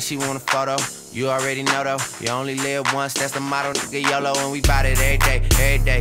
she want a photo. You already know though, you only live once, that's the motto, nigga YOLO, and we bout it every day, every day.